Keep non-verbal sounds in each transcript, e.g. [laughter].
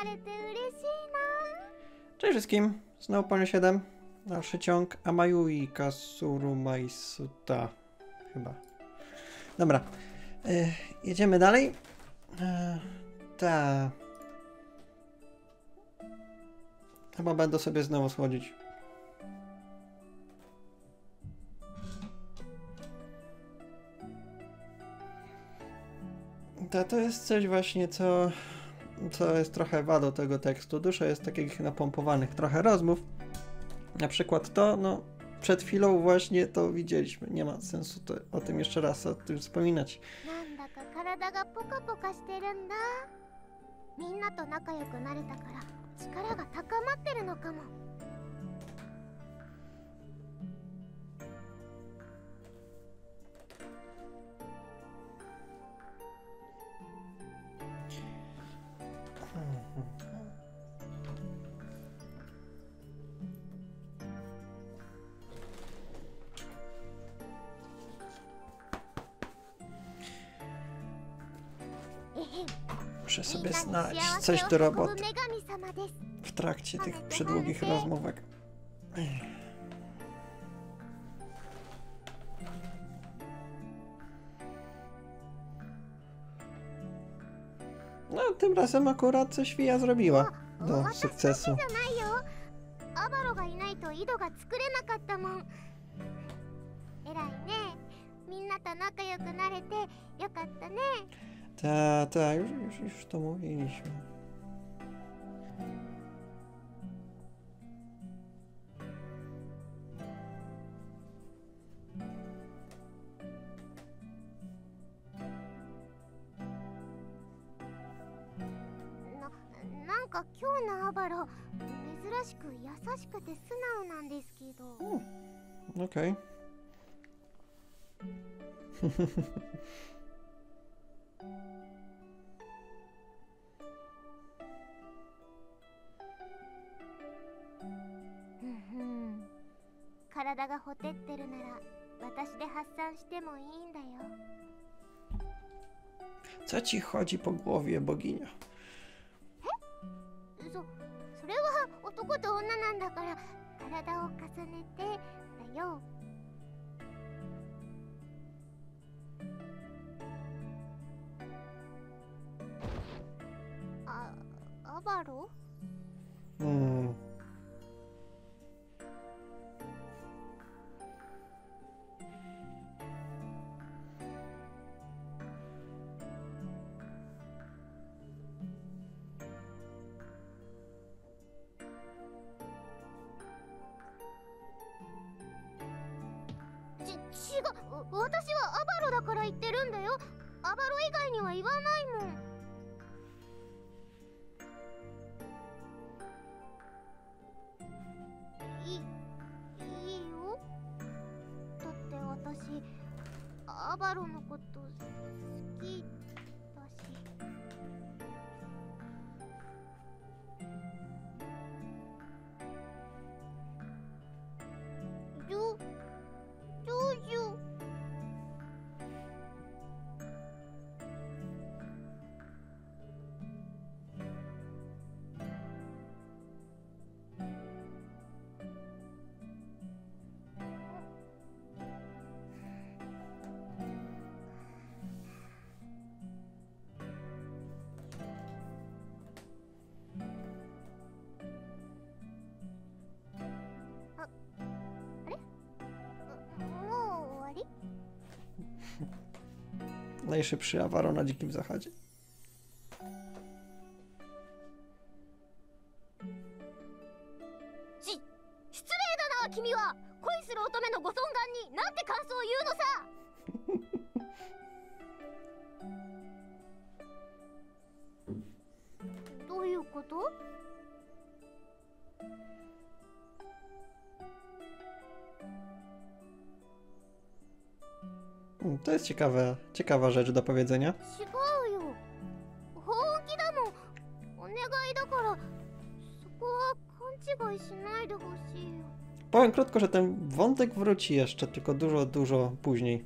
れて嬉しい Cześć wszystkim, znowu Panie 7, dalszy ciąg Amayui Kasuru Maisuta, chyba. Dobra, e, jedziemy dalej. E, ta. Chyba będę sobie znowu schodzić. Ta, to jest coś właśnie, co co jest trochę wadą tego tekstu. Dużo jest takich napompowanych trochę rozmów. Na przykład to, no, przed chwilą właśnie to widzieliśmy. Nie ma sensu to, o tym jeszcze raz o tym wspominać. znaleźć coś do roboty w trakcie tych przydługich rozmówek. No, tym razem akurat coś Fia zrobiła do sukcesu. Ta, ta, już, już, już to mówiliśmy. なんか今日のアバロ珍しく優しくて素直なんですけど。うん。Okay. Co ci chodzi po głowie, boginiu? から言ってるんだよ。アバロ以外には言わないの。Najszybszy awaro na dzikim zachodzie. どういうこと To jest ciekawe, ciekawa rzecz do powiedzenia. Powiem krótko, że ten wątek wróci jeszcze, tylko dużo, dużo później.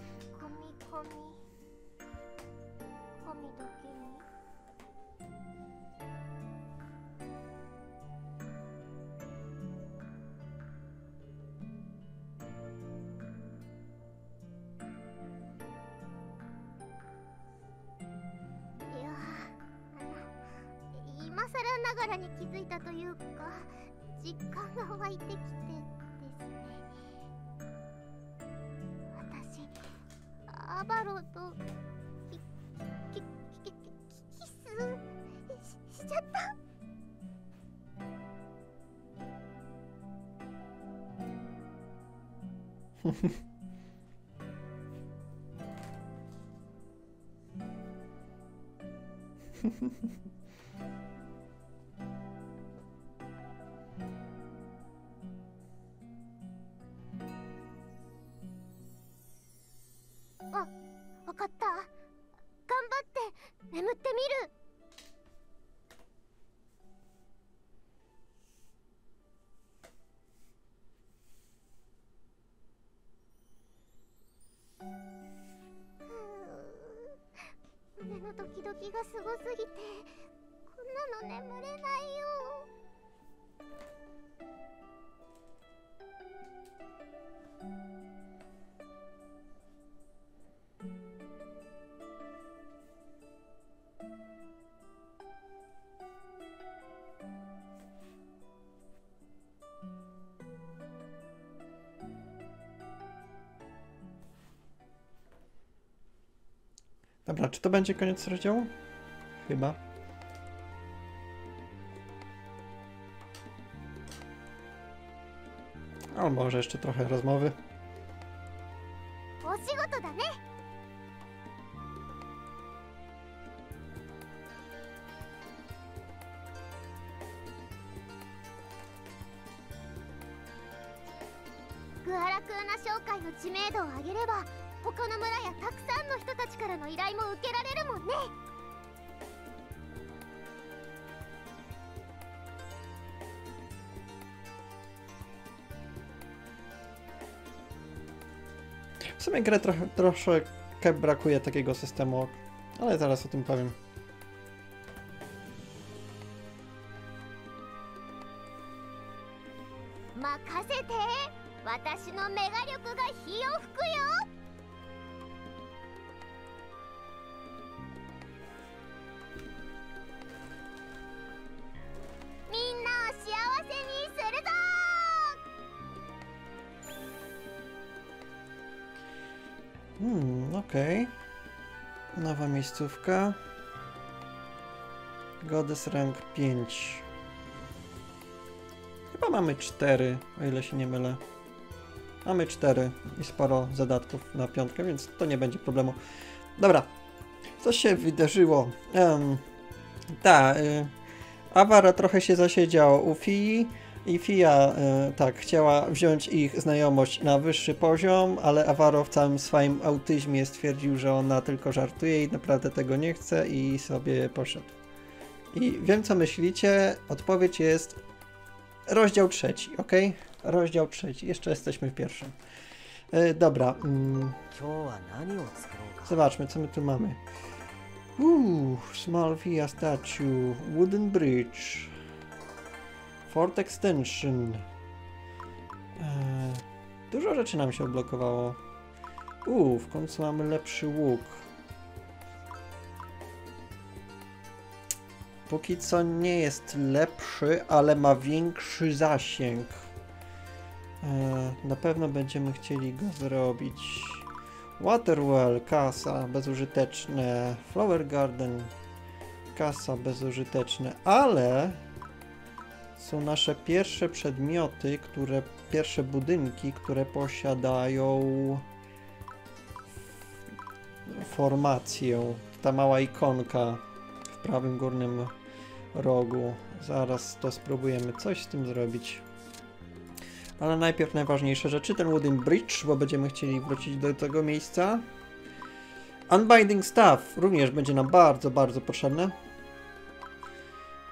アバロとキキキキキスししちゃった。あ [laughs] ドキがすごすぎて。Dobra, czy to będzie koniec rozdziału? Chyba. O, może jeszcze trochę rozmowy. お仕事だねグアラクーナ商会の知名度を上げれば 他の村やたくさんの人たちからの依頼も受けられるもんね W sumie grę trochę, troszeczkę brakuje takiego systemu, ale zaraz o tym powiem. Miejscówka. Goddess rank 5. Chyba mamy 4, o ile się nie mylę. Mamy 4 i sporo zadatków na piątkę, więc to nie będzie problemu. Dobra, co się wydarzyło? Um, ta, y, Awara trochę się zasiedział u Fii i FIA e, tak, chciała wziąć ich znajomość na wyższy poziom, ale Avaro w całym swoim autyzmie stwierdził, że ona tylko żartuje i naprawdę tego nie chce i sobie poszedł. I wiem co myślicie, odpowiedź jest rozdział trzeci, ok? Rozdział trzeci, jeszcze jesteśmy w pierwszym. E, dobra, mm. zobaczmy co my tu mamy. Uuu, Small Via Statue, Wooden Bridge fort extension. Eee, dużo rzeczy nam się odblokowało. Uuu, w końcu mamy lepszy łuk. Póki co nie jest lepszy, ale ma większy zasięg. Eee, na pewno będziemy chcieli go zrobić. Waterwell, kasa, bezużyteczne. Flower Garden, kasa, bezużyteczne. Ale są nasze pierwsze przedmioty, które, pierwsze budynki, które posiadają formację. Ta mała ikonka w prawym górnym rogu. Zaraz to spróbujemy coś z tym zrobić. Ale najpierw najważniejsze rzeczy, ten Wooden Bridge, bo będziemy chcieli wrócić do tego miejsca. Unbinding Staff również będzie nam bardzo, bardzo potrzebne.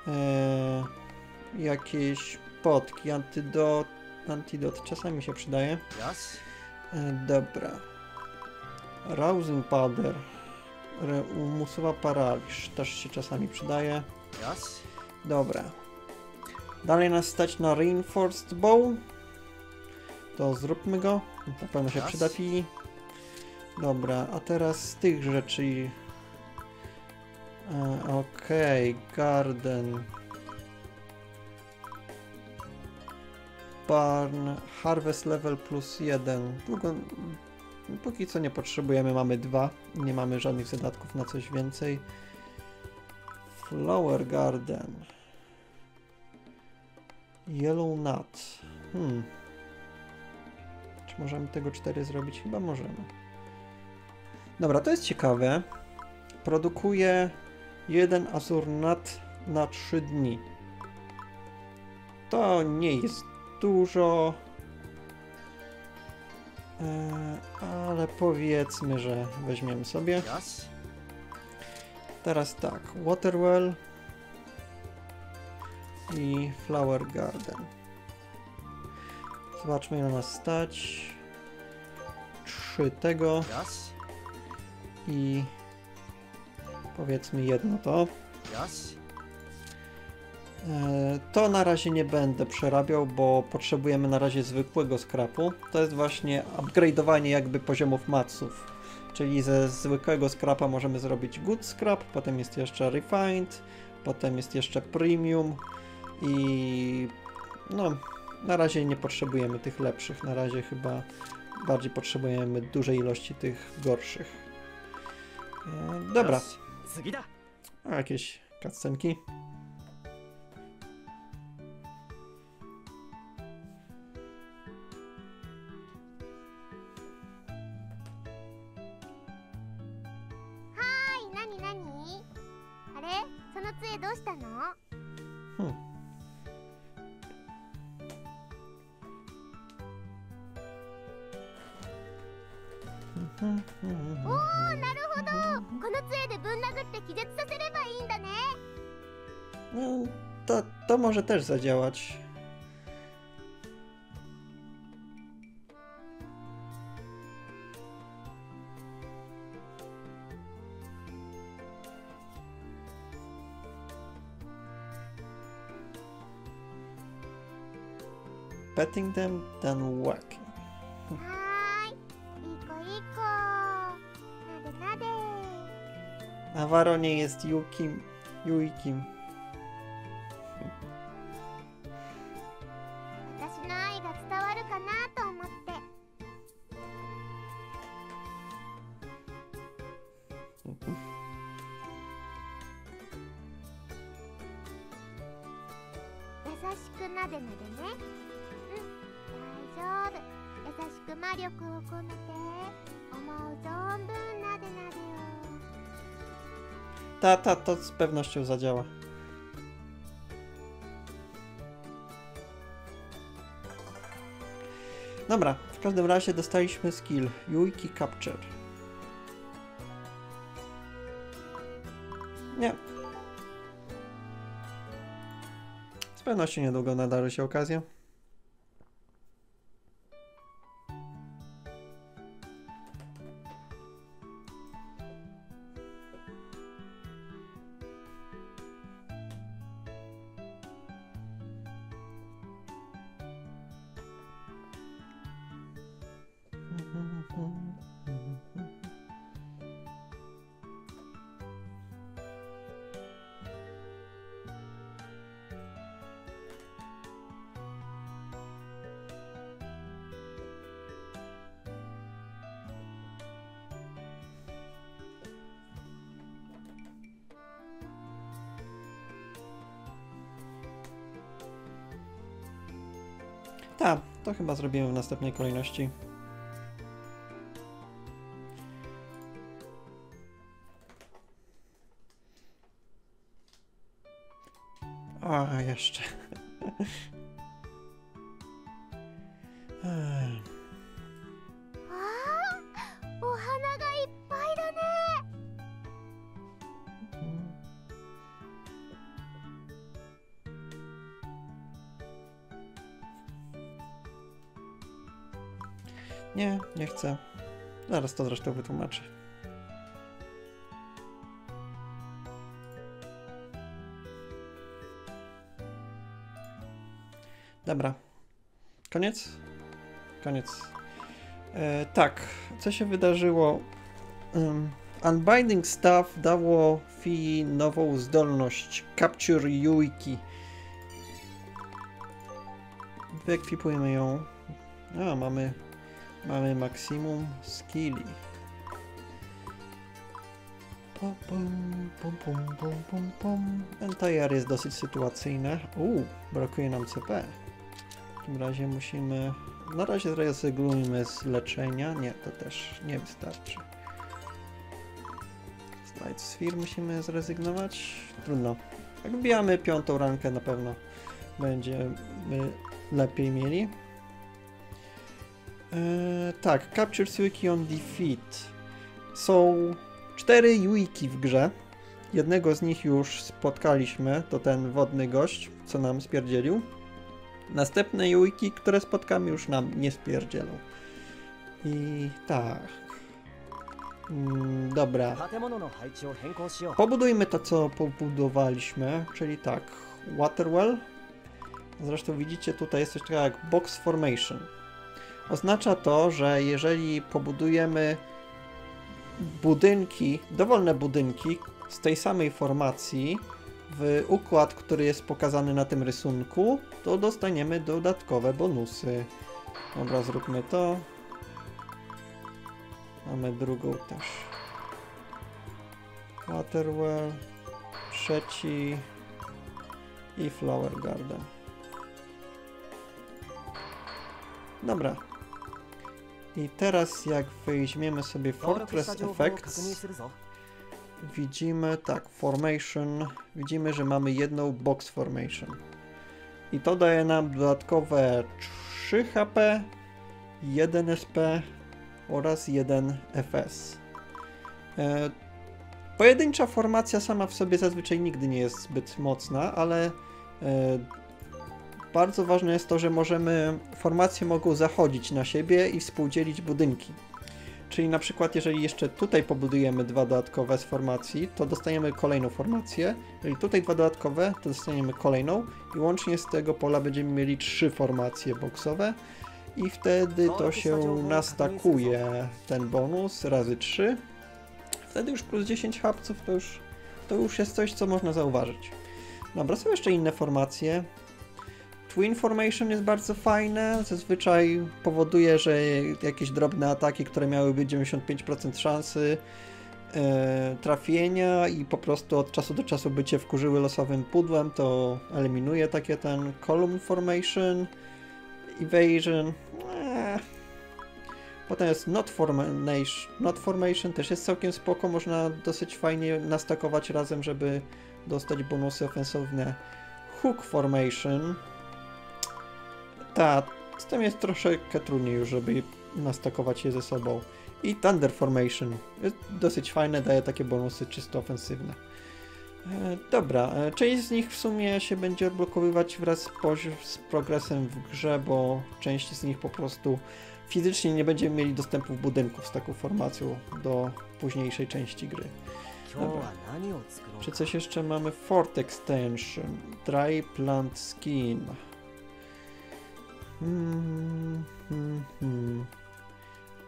Eee, jakieś potki, antidot antidot czasami się przydaje. E, dobra. Rousing Powder. Umusowa paraliż też się czasami przydaje. Dobra. Dalej nas stać na Reinforced Bow. To zróbmy go. Na pewno się przyda pili. Dobra, a teraz z tych rzeczy... E, okej, okay, Garden. Barn. Harvest level plus 1. Długo. Póki co nie potrzebujemy, mamy dwa. Nie mamy żadnych zadatków na coś więcej. Flower Garden. Yellow Nut. Hmm. Czy możemy tego 4 zrobić? Chyba możemy. Dobra, to jest ciekawe. Produkuje jeden Azur Nut na 3 dni. To nie jest dużo. E, ale powiedzmy, że weźmiemy sobie. Teraz tak, Waterwell i Flower Garden. Zobaczmy ile nas stać. Trzy tego i powiedzmy jedno to. E, to na razie nie będę przerabiał, bo potrzebujemy na razie zwykłego skrapu. To jest właśnie upgrade'owanie jakby poziomów maców. Czyli ze zwykłego skrapa możemy zrobić good scrap, potem jest jeszcze refined, potem jest jeszcze premium i no na razie nie potrzebujemy tych lepszych, na razie chyba bardziej potrzebujemy dużej ilości tych gorszych. E, dobra. A jakieś cutscenki? może też zadziałać. Petting them, then whacking. Awaro nie jest Yukim. Yuikim. Ta, ta, to z pewnością zadziała. Dobra, w każdym razie dostaliśmy skill Yuiki Capture. Nie. Z pewnością niedługo nadarzy się okazja. Tak, to chyba zrobimy w następnej kolejności. A, jeszcze. [laughs] Zaraz to zresztą wytłumaczę. Dobra. Koniec? Koniec. E, tak, co się wydarzyło? Um, Unbinding Staff dało Fi nową zdolność Capture Yuiki. Wyekwipujemy ją. A, mamy, mamy maksimum skilli. Pum, pum, pum, pum, pum, pum. Entire jest dosyć sytuacyjne. Uuu, brakuje nam CP. W takim razie musimy... Na razie zrezygnujmy z leczenia. Nie, to też nie wystarczy. Slide Sphere musimy zrezygnować. Trudno. Jak wbijamy piątą rankę na pewno będziemy lepiej mieli. E, tak, Capture Suiki on Defeat. Są cztery Yuiki w grze. Jednego z nich już spotkaliśmy, to ten wodny gość, co nam spierdzielił. Następne Yuiki, które spotkamy, już nam nie spierdzielą. I tak. Mm, dobra. Pobudujmy to, co pobudowaliśmy, czyli tak, Waterwell. Zresztą widzicie, tutaj jest coś takiego jak Box Formation. Oznacza to, że jeżeli pobudujemy budynki, dowolne budynki z tej samej formacji w układ, który jest pokazany na tym rysunku, to dostaniemy dodatkowe bonusy. Dobra, zróbmy to. Mamy drugą też. Waterwell, trzeci i Flower Garden. Dobra. I teraz jak weźmiemy sobie Fortress Effects, widzimy, tak, Formation, widzimy, że mamy jedną Box Formation. I to daje nam dodatkowe 3 HP, 1 SP oraz 1 FS. E, pojedyncza formacja sama w sobie zazwyczaj nigdy nie jest zbyt mocna, ale e, bardzo ważne jest to, że możemy, formacje mogą zachodzić na siebie i współdzielić budynki. Czyli na przykład, jeżeli jeszcze tutaj pobudujemy dwa dodatkowe z formacji, to dostaniemy kolejną formację. Jeżeli tutaj dwa dodatkowe, to dostaniemy kolejną i łącznie z tego pola będziemy mieli trzy formacje boksowe i wtedy to się nastakuje ten bonus razy 3. Wtedy już plus 10 hapców to już, to już jest coś, co można zauważyć. Dobra, są jeszcze inne formacje. Twin Formation jest bardzo fajne, zazwyczaj powoduje, że jakieś drobne ataki, które miałyby 95% szansy e, trafienia i po prostu od czasu do czasu by cię wkurzyły losowym pudłem, to eliminuje takie ten Column Formation, Evasion. Eee. Potem jest not formation, not formation, też jest całkiem spoko, można dosyć fajnie nastakować razem, żeby dostać bonusy ofensywne. Hook Formation. Ta, z tym jest troszeczkę trudniej już, żeby nastakować je ze sobą. I Thunder Formation. Jest dosyć fajne, daje takie bonusy czysto ofensywne. E, dobra, e, część z nich w sumie się będzie odblokowywać wraz z, z progresem w grze, bo część z nich po prostu fizycznie nie będziemy mieli dostępu w budynku z taką formacją do późniejszej części gry. Dobra. Czy coś jeszcze mamy? Fort Extension, Dry Plant Scheme. Hmm, hmm, hmm,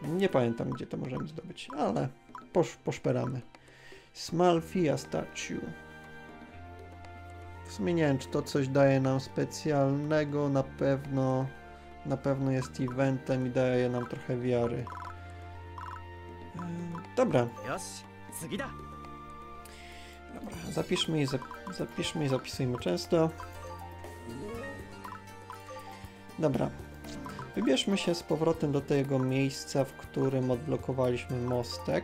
hmm. Nie pamiętam, gdzie to możemy zdobyć, ale posz, poszperamy. Smalfia Statue. W sumie nie wiem, czy to coś daje nam specjalnego, na pewno na pewno jest eventem i daje nam trochę wiary. Yy, dobra. Dobra, zapiszmy i, zap zapiszmy i zapisujmy często. Dobra. Wybierzmy się z powrotem do tego miejsca, w którym odblokowaliśmy mostek.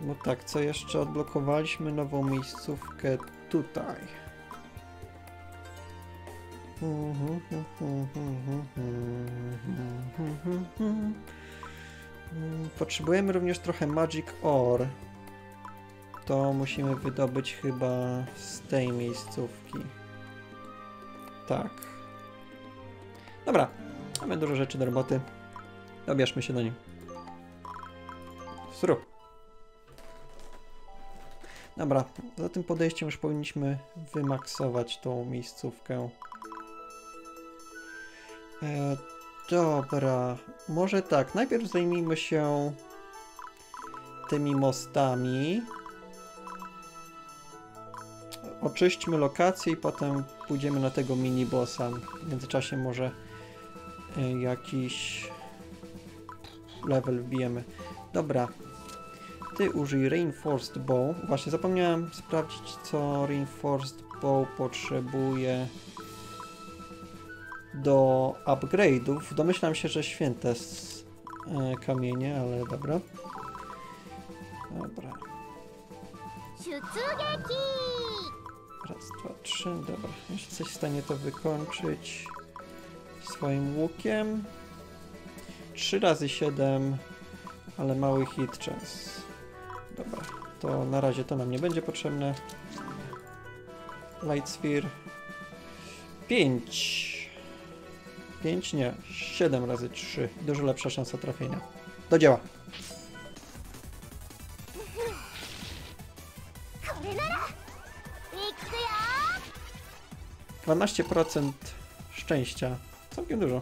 Bo tak, co jeszcze odblokowaliśmy? Nową miejscówkę tutaj. Potrzebujemy również trochę Magic Ore to musimy wydobyć chyba z tej miejscówki. Tak. Dobra, mamy dużo rzeczy do roboty. Dobierzmy się do niej. Sru. Dobra, za tym podejściem już powinniśmy wymaksować tą miejscówkę. E, dobra, może tak, najpierw zajmijmy się tymi mostami. Oczyśćmy lokację i potem pójdziemy na tego mini-bossa. W międzyczasie może jakiś level wbijemy. Dobra. Ty użyj Reinforced Bow. Właśnie zapomniałem sprawdzić, co Reinforced Bow potrzebuje do upgrade'ów. Domyślam się, że święte z, e, kamienie, ale dobra. Dobra. Raz, dwa, trzy, dobra. Jeśli coś w stanie to wykończyć swoim łukiem. 3 razy 7, ale mały hit chance. Dobra, to na razie to nam nie będzie potrzebne. Light Sphere. 5. 5 nie, 7 razy 3. Dużo lepsza szansa trafienia. Do dzieła. Dwanaście procent szczęścia Całkiem dużo.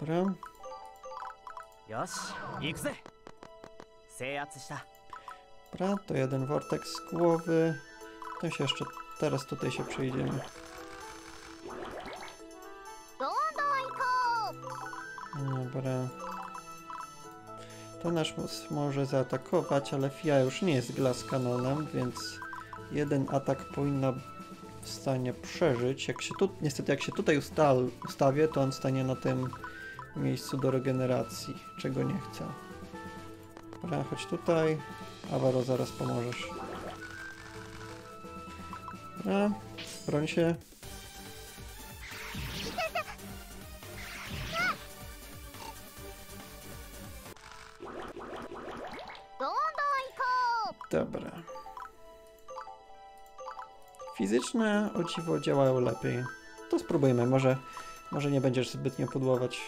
Dobra. Dobra, to jeden vortex z głowy. To się jeszcze teraz tutaj się przejdziemy. Dobra. To nasz mus może zaatakować, ale Fia już nie jest glas kanonem, więc jeden atak powinna w stanie przeżyć. Jak się tu, niestety jak się tutaj ustal, ustawię, to on stanie na tym miejscu do regeneracji, czego nie chcę. Dobra, chodź tutaj. Awaro, zaraz pomożesz. Dobra, broń się. fizyczne o dziwo działają lepiej. To spróbujmy, może, może nie będziesz zbytnio pudłować.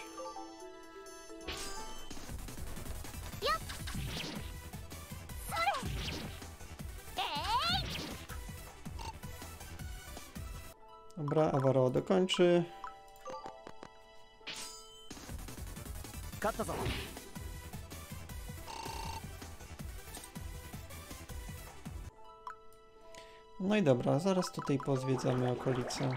Dobra, Avaro dokończy. Katta No i dobra, zaraz tutaj pozwiedzamy okolice.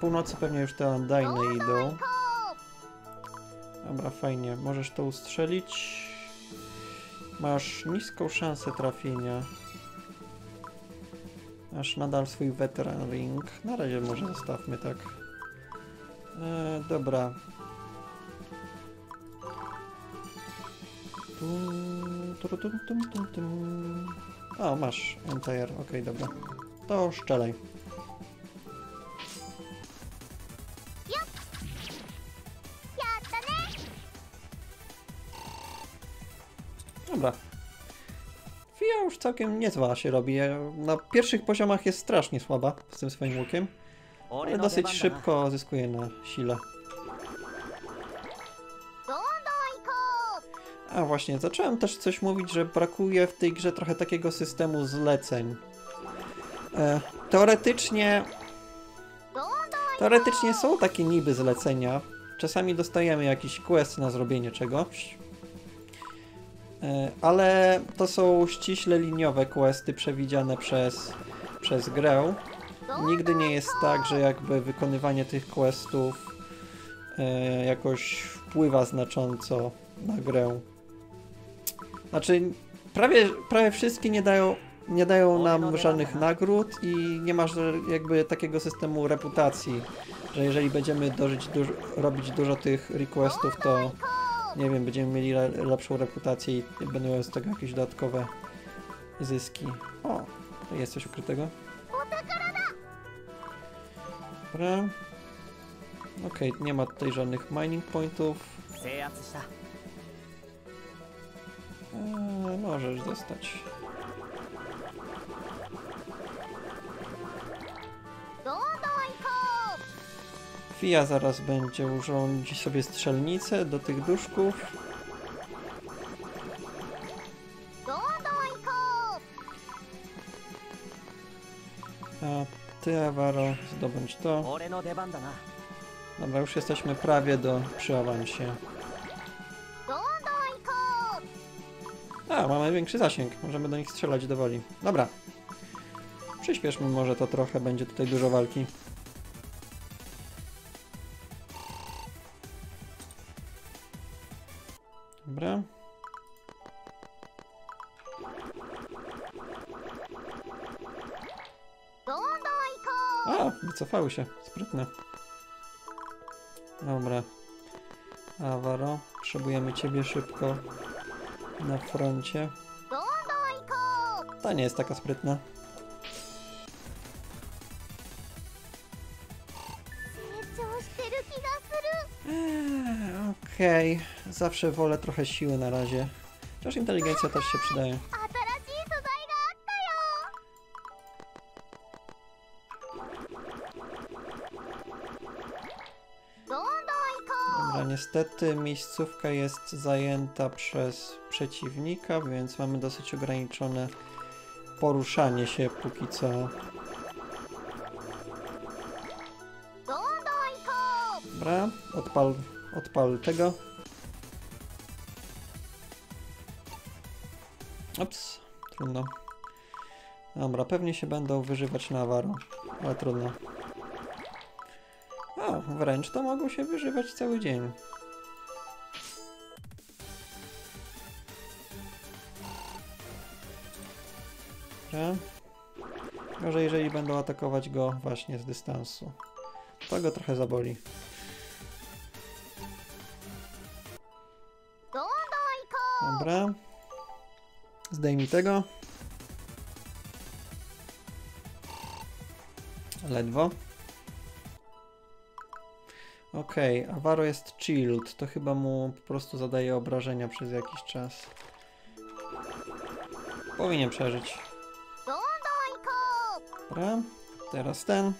północy pewnie już te andajny idą. Dobra, fajnie. Możesz to ustrzelić. Masz niską szansę trafienia. Masz nadal swój veteran ring. Na razie może zostawmy tak. E, dobra. Tum, tum, tum, tum, tum. A, masz. Entire. Okej, okay, dobra. To szczelej. Dobra. Fia już całkiem niezła się robi. Na pierwszych poziomach jest strasznie słaba z tym swoim łukiem. Ale no dosyć szybko zyskuje na sile. A właśnie, zacząłem też coś mówić, że brakuje w tej grze trochę takiego systemu zleceń. E, teoretycznie... Teoretycznie no! są takie niby zlecenia. Czasami dostajemy jakiś quest na zrobienie czegoś. E, ale to są ściśle liniowe questy przewidziane przez, przez grę. Nigdy nie jest tak, że jakby wykonywanie tych questów e, jakoś wpływa znacząco na grę. Znaczy, prawie, prawie wszystkie nie dają, nie dają nam żadnych nagród i nie masz jakby takiego systemu reputacji, że jeżeli będziemy dożyć duż, robić dużo tych requestów, to nie wiem, będziemy mieli le, lepszą reputację i będą z tego jakieś dodatkowe zyski. O, jest coś ukrytego. Dobra. Okej, okay, nie ma tutaj żadnych mining pointów. Eee, możesz zostać. Fia zaraz będzie urządzi sobie strzelnicę do tych duszków. A ty, Awaro, zdobądź to. Dobra, już jesteśmy prawie do przy awansie. A, mamy większy zasięg. Możemy do nich strzelać do woli. Dobra. Przyspieszmy może to trochę, będzie tutaj dużo walki. Dobra. cofały się. Sprytne. Dobra. Awaro, potrzebujemy ciebie szybko na froncie. Ta nie jest taka sprytna. Eee, okej, okay. zawsze wolę trochę siły na razie. Chociaż inteligencja też się przydaje. Niestety miejscówka jest zajęta przez przeciwnika, więc mamy dosyć ograniczone poruszanie się póki co. Dobra, odpal, odpal tego. Ops, trudno. Dobra, pewnie się będą wyżywać na awaro, ale trudno. O, wręcz to mogą się wyżywać cały dzień. Dobra. Może jeżeli będą atakować go właśnie z dystansu. To go trochę zaboli. Dobra. Zdejmij tego. Ledwo. Okej, okay, Avaro jest chilled. To chyba mu po prostu zadaje obrażenia przez jakiś czas. Powinien przeżyć. Dobra, teraz ten.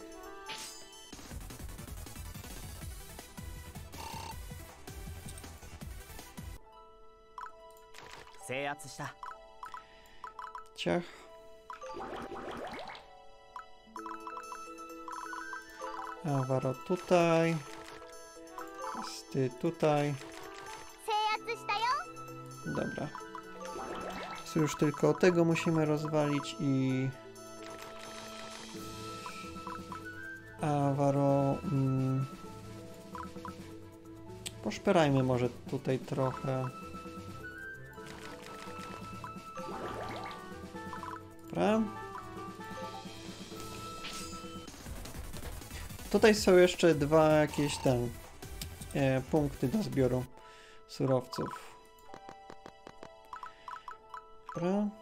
Ciach. Awaro tutaj. Sty tutaj. Dobra. Już tylko tego musimy rozwalić i Awaro... Mm, poszperajmy może tutaj trochę. Dobra. Tutaj są jeszcze dwa jakieś ten e, punkty do zbioru surowców. Dobra.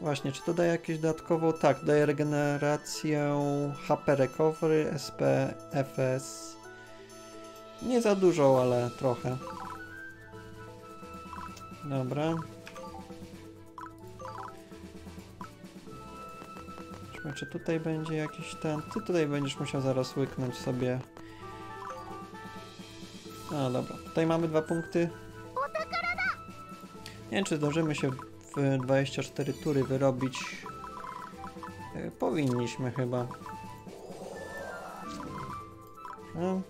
Właśnie, czy to daje jakieś dodatkową? Tak, daje regenerację HP Recovery, SP, FS. Nie za dużo, ale trochę. Dobra. Zobaczmy, czy tutaj będzie jakiś ten... Ty tutaj będziesz musiał zaraz łyknąć sobie... A, dobra. Tutaj mamy dwa punkty. Nie wiem, czy zdążymy się w 24 tury wyrobić. E, Powinniśmy chyba. No.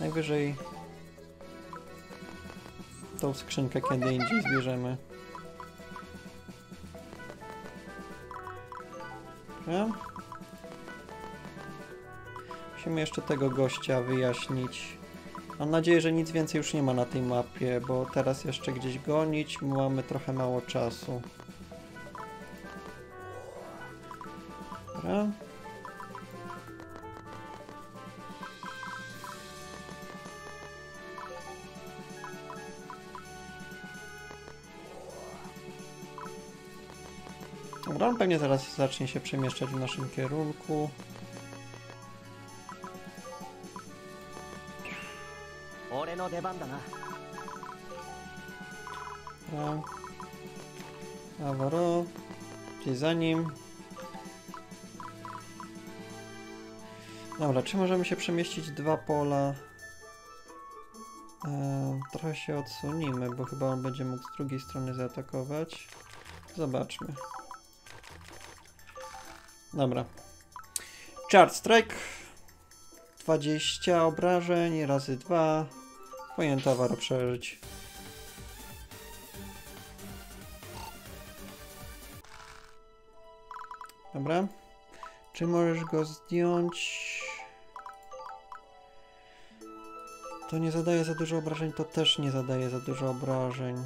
Najwyżej tą skrzynkę kiedy indziej zbierzemy. Dobra. Musimy jeszcze tego gościa wyjaśnić. Mam nadzieję, że nic więcej już nie ma na tej mapie, bo teraz jeszcze gdzieś gonić, mamy trochę mało czasu. Dobra. Dobra, on pewnie zaraz zacznie się przemieszczać w naszym kierunku. 出番だな A, Awaro, gdzieś za nim. Dobra, czy możemy się przemieścić dwa pola? E, trochę się odsunimy, bo chyba on będzie mógł z drugiej strony zaatakować. Zobaczmy. Dobra. Chart Strike. 20 obrażeń razy 2. Powinien towar przeżyć. Dobra. Czy możesz go zdjąć? To nie zadaje za dużo obrażeń, to też nie zadaje za dużo obrażeń.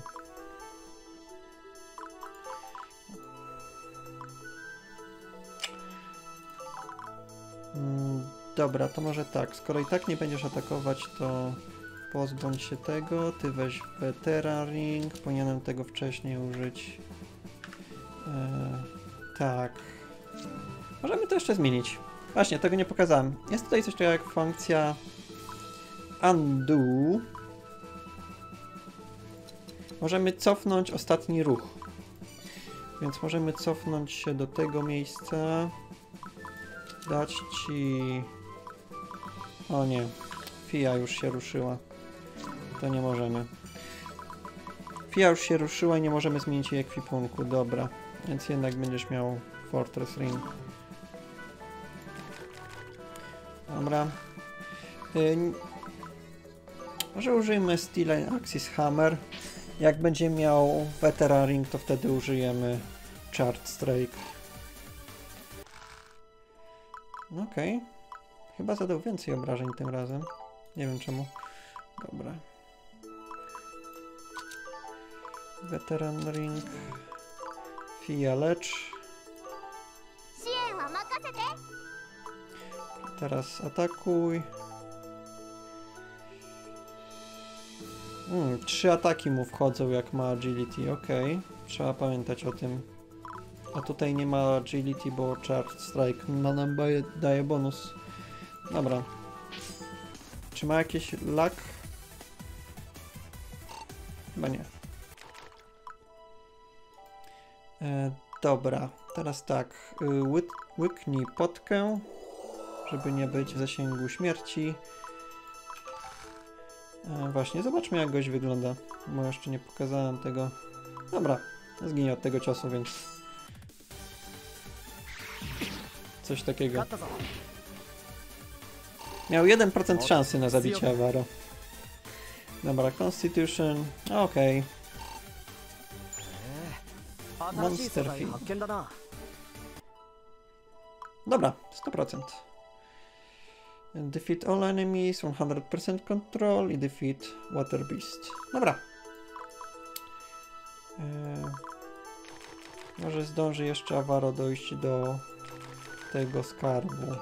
Mm, Dobra, to może tak. Skoro i tak nie będziesz atakować, to pozbądź się tego. Ty weź Veteran Ring. Powinienem tego wcześniej użyć. Eee, tak. Możemy to jeszcze zmienić. Właśnie, tego nie pokazałem. Jest tutaj coś takiego jak funkcja undo. Możemy cofnąć ostatni ruch. Więc możemy cofnąć się do tego miejsca. Dać ci... O nie. Fia już się ruszyła. To nie możemy. Fia już się ruszyła i nie możemy zmienić jej ekwipunku. Dobra. Więc jednak będziesz miał Fortress Ring. Dobra. Y, może użyjmy Steel Axis Hammer. Jak będzie miał Veteran Ring, to wtedy użyjemy Chart Strike. Okej. Chyba zadał więcej obrażeń tym razem. Nie wiem czemu. Dobra. Veteran Ring. Fia lecz. Teraz atakuj. Hmm, trzy ataki mu wchodzą jak ma agility, ok. Trzeba pamiętać o tym. A tutaj nie ma agility, bo charge strike no, nam daje, daje bonus. Dobra. Czy ma jakiś lag? Chyba nie. E, dobra, teraz tak. Y, Ły, łyknij potkę, żeby nie być w zasięgu śmierci. E, właśnie, zobaczmy jak gość wygląda, bo jeszcze nie pokazałem tego. Dobra, zginie od tego ciosu, więc... Coś takiego. Miał 1% szansy na zabicie Avaro. Dobra, Constitution. Okej. Okay. 新しい素材発見だな Dobra, 100%. Defeat all enemies, 100% control i defeat Water Beast. Dobra. Eee, może zdąży jeszcze Avaro dojść do tego skarbu.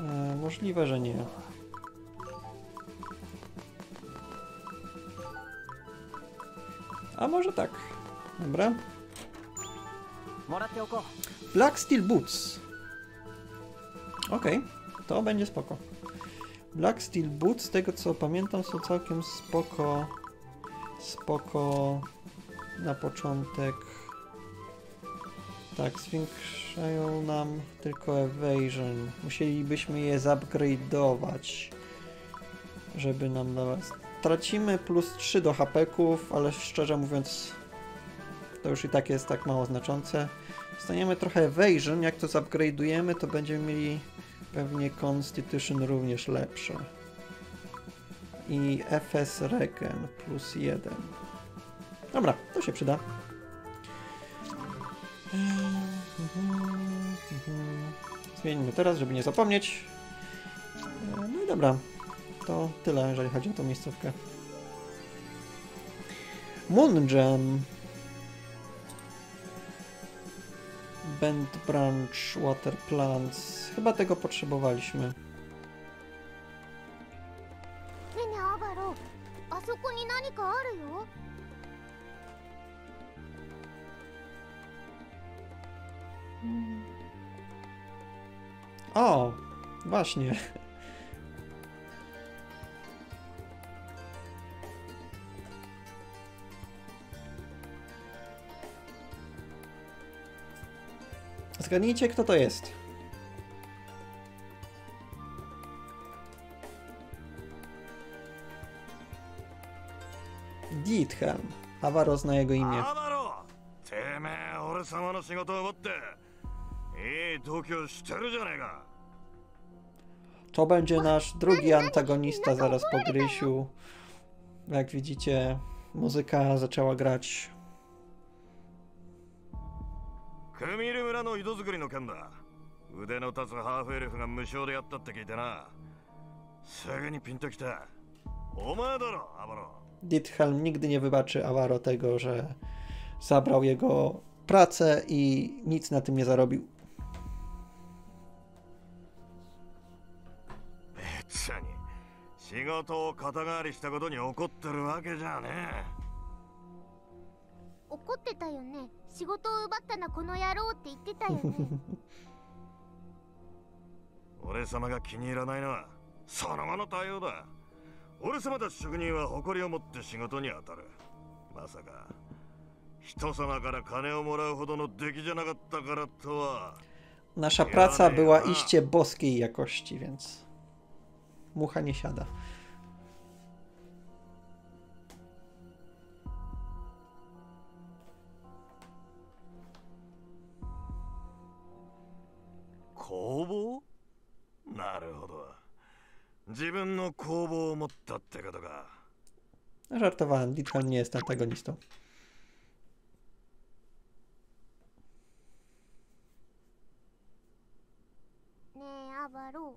Eee, możliwe, że nie. A może tak. Dobra. Black Steel Boots. Okej, okay. to będzie spoko. Black Steel Boots, z tego co pamiętam, są całkiem spoko... Spoko... Na początek... Tak, zwiększają nam tylko evasion. Musielibyśmy je zupgrade'ować, żeby nam dawać Tracimy plus 3 do hapeków, ale szczerze mówiąc to już i tak jest tak mało znaczące. Dostaniemy trochę evasion, jak to zupgrade'ujemy, to będziemy mieli pewnie constitution również lepsze. I FS Regen plus 1. Dobra, to się przyda. Zmieńmy teraz, żeby nie zapomnieć. E, No i dobra, to tyle, jeżeli chodzi o tą miejscówkę. Moon Jam. Bend Branch Water Plants. Chyba tego potrzebowaliśmy. O! Właśnie. Zgadnijcie, kto to jest. Diethelm. Avaro zna jego imię. アバロてめえ俺様の仕事を持っていい度胸してるじゃねえか To będzie nasz drugi antagonista zaraz po Grysiu. Jak widzicie, muzyka zaczęła grać. クミル村の井戸作りの件だ。腕の立つハーフエルフが無償でやったって聞いてな。すぐにピンときたお前だろアバロ Diethelm nigdy nie wybaczy Avaro tego, że zabrał jego pracę i nic na tym nie zarobił. 別に仕事を肩代わりしたことに怒ってるわけじゃね怒ってたよね。仕事を奪ったなこの野郎って言ってたよね。え [laughs] 俺様が気に入らないのはその後の対応だ。俺様たち職人は誇りを持って仕事に当たる。まさか人様から金をもらうほどの出来じゃなかったからとは。Nasza praca była iście boskiej jakości, więc mucha nie siada. 工房なるほど自分の工房を持ったってことか Żartowałem, Diethelm nie jest antagonistą. ねえアバロ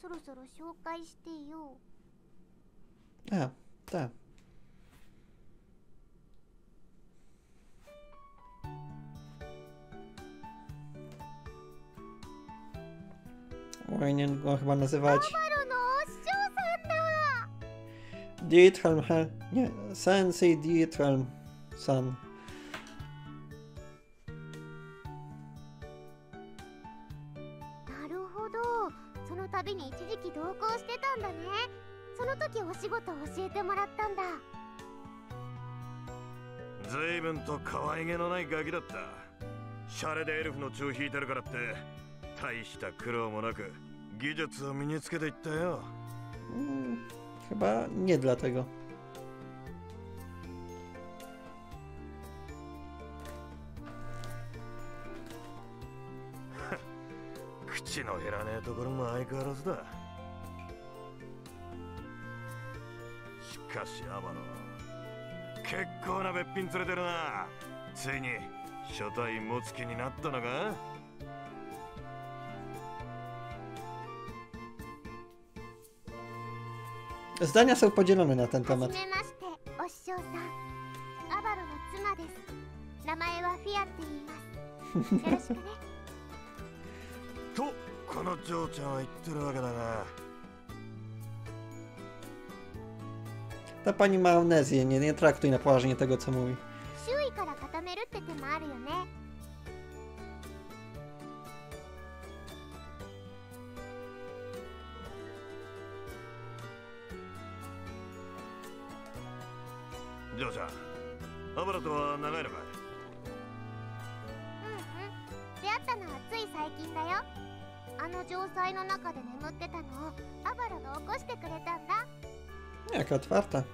そろそろ紹介してよ A, tak. Powinien go chyba nazywać... Dietrhelm, he, nie, Sensei Dietrhelm, san. ずいぶんと可愛げのないガキだったシャレでエルフの血を引いてるからって大した苦労もなく技術を身につけていったよ。Hmm, chyba nie dlatego. Kuci no hirane tokoro mo aikarazu da. Shikashi Amano, kekkou na betpin tsurete るな。ついに初対持つ気になったのか [laughs] てるわけだが Ta pani ma amnezję, nie, nie traktuj na poważnie tego, co mówi. 周囲から固めるって手もあるよね 嬢ちゃんアバラとは長いのかい？うんうん。出会ったのはつい最近だよ。あの城塞の中で眠ってたのをアバロが起こしてくれたんだ。Jaka otwarta.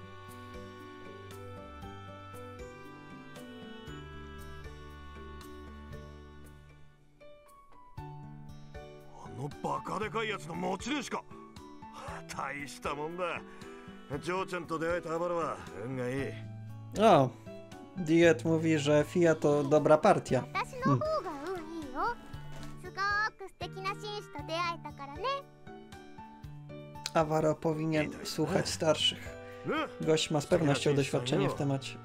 あのバカでかいやつの持ち主か。大したもんだ。嬢ちゃんと出会えたアバラは運がいい O, Diet mówi, że Fia to dobra partia. 私の方が運いいよすごく素敵な紳士と出会えたからね Avaro powinien słuchać starszych. ね Gość ma z pewnością doświadczenie w temacie.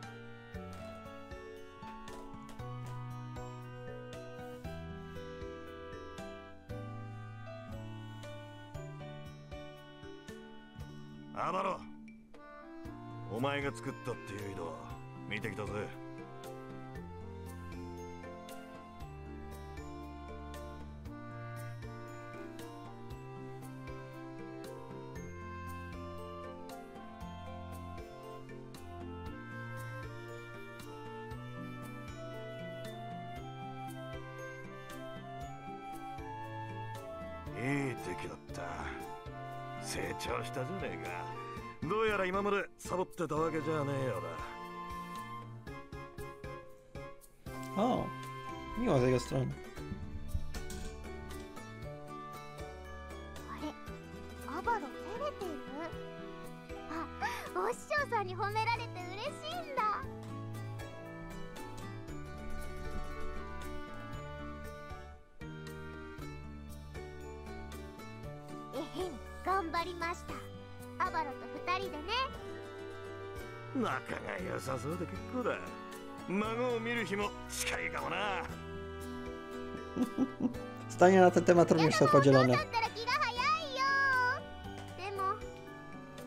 アバロお前が作った ってたわけじゃねえようだ O, miło z jego strony. あれ？アバロ照れてる？あお師匠さんに褒められて嬉しいんだ。えへん。頑張りました。アバロと二人でね仲が良さそうで結構だ孫を見る日も近いかもな Zdania na ten temat również są お父 podzielone. さんったら気が早いよでも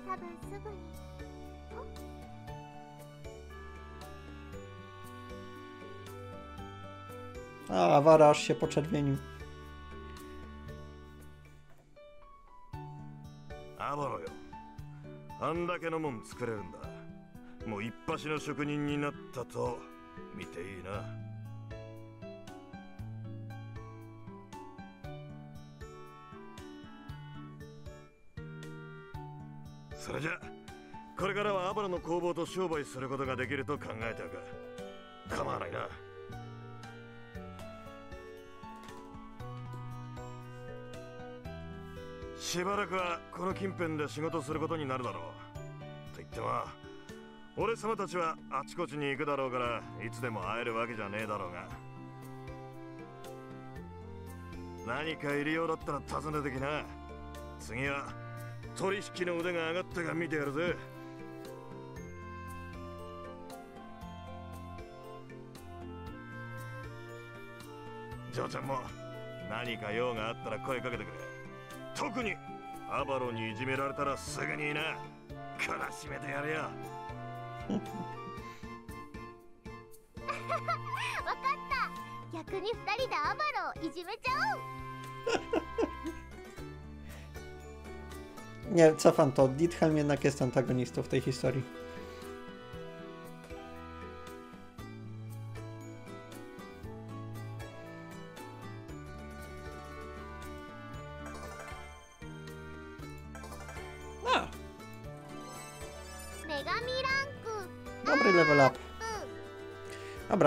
多分すぐに A, Awara aż się poczerwienił. アバロよあんだけのもん作れるんだ もう一発の職人になったと見ていいな。それじゃこれからはアバロの工房と商売することができると考えておく。構わないな。しばらくはこの近辺で仕事することになるだろう。と言っても俺様たちはあちこちに行くだろうからいつでも会えるわけじゃねえだろうが。何か入れようだったら尋ねてきな。次は取引の腕が上がったか見てやるぜ。ジョーちゃんも何か用があったら声かけてくれ。特にアバロにいじめられたらすぐにいな。懲らしめてやるよ。った逆に二人でアバロをいじめちゃおう Nie, cofam to. Ditham jednak jest antagonistą w tej historii.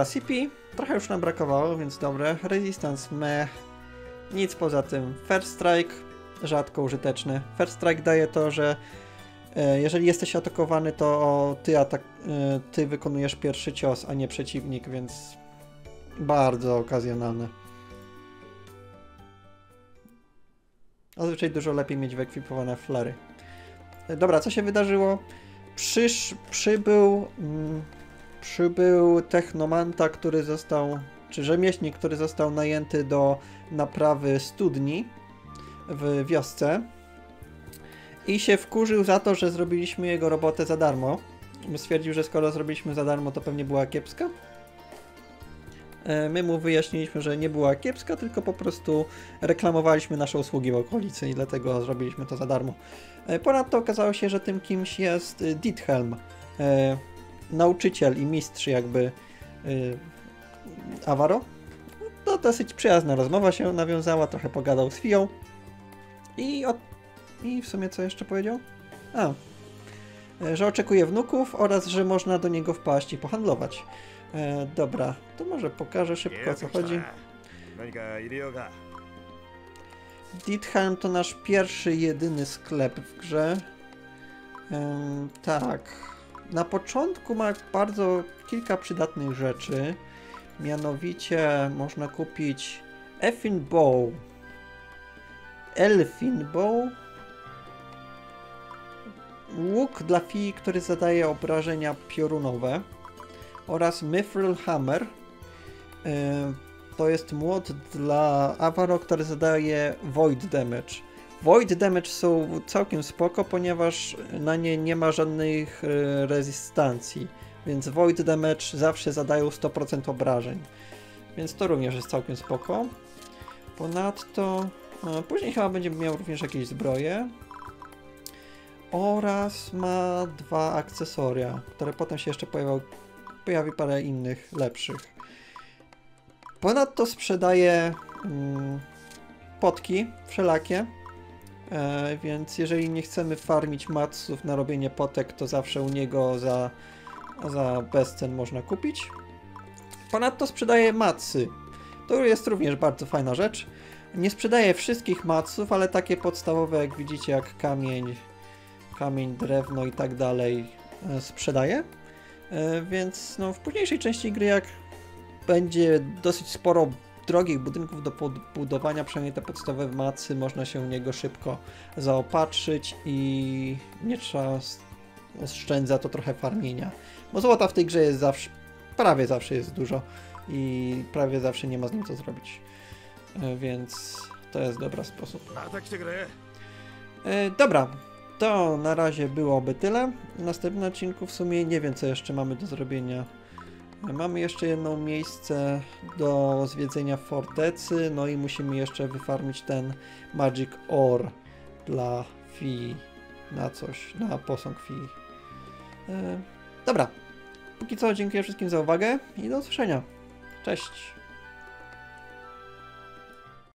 CP trochę już nam brakowało, więc dobre. Resistance meh. Nic poza tym. First Strike rzadko użyteczny. First Strike daje to, że e, jeżeli jesteś atakowany, to ty, atak e, ty wykonujesz pierwszy cios, a nie przeciwnik, więc bardzo okazjonalne. Zazwyczaj dużo lepiej mieć wyekwipowane flary. E, Dobra, co się wydarzyło? Przysz, przybył, mm, przybył technomanta, który został, czy rzemieślnik, który został najęty do naprawy studni w wiosce i się wkurzył za to, że zrobiliśmy jego robotę za darmo. Stwierdził, że skoro zrobiliśmy za darmo, to pewnie była kiepska. E, My mu wyjaśniliśmy, że nie była kiepska, tylko po prostu reklamowaliśmy nasze usługi w okolicy i dlatego zrobiliśmy to za darmo. E, Ponadto okazało się, że tym kimś jest y, Diethelm, e, nauczyciel i mistrz jakby yy, Awaro. To no, dosyć przyjazna rozmowa się nawiązała, trochę pogadał z Fiją i, i w sumie co jeszcze powiedział? A, że oczekuje wnuków oraz, że można do niego wpaść i pohandlować. E, dobra, to może pokażę szybko o co chodzi. Dithheim to nasz pierwszy, jedyny sklep w grze. E, tak. Na początku ma bardzo kilka przydatnych rzeczy. Mianowicie można kupić Effin Bow. Elfin Bow. Łuk dla fii, który zadaje obrażenia piorunowe. Oraz Mithril Hammer. Em, to jest młot dla Avaro, który zadaje Void Damage. Void Damage są całkiem spoko, ponieważ na nie nie ma żadnych e, rezystancji, więc Void Damage zawsze zadają 100% obrażeń. Więc to również jest całkiem spoko. Ponadto e, później chyba będzie miał również jakieś zbroje. Oraz ma dwa akcesoria, które potem się jeszcze pojawią, pojawi parę innych lepszych. Ponadto sprzedaje mm, potki wszelakie. E, więc jeżeli nie chcemy farmić matsów na robienie potek, to zawsze u niego za, za bezcen można kupić. Ponadto sprzedaje matsy. To jest również bardzo fajna rzecz. Nie sprzedaje wszystkich matsów, ale takie podstawowe, jak widzicie, jak kamień, kamień, drewno i tak dalej e, sprzedaje. E, Więc no, w późniejszej części gry, jak będzie dosyć sporo drogich budynków do budowania, przynajmniej te podstawowe macy, można się w niego szybko zaopatrzyć i nie trzeba oszczędza to trochę farmienia. Bo złota w tej grze jest zawsze, prawie zawsze jest dużo i prawie zawsze nie ma z nim co zrobić. E, więc to jest dobry sposób. E, dobra, to na razie byłoby tyle. Następny odcinku w sumie nie wiem co jeszcze mamy do zrobienia Mamy jeszcze jedno miejsce do zwiedzenia fortecy, no i musimy jeszcze wyfarmić ten Magic Ore dla Fi na coś, na posąg Fi. E, dobra, póki co dziękuję wszystkim za uwagę i do usłyszenia. Cześć!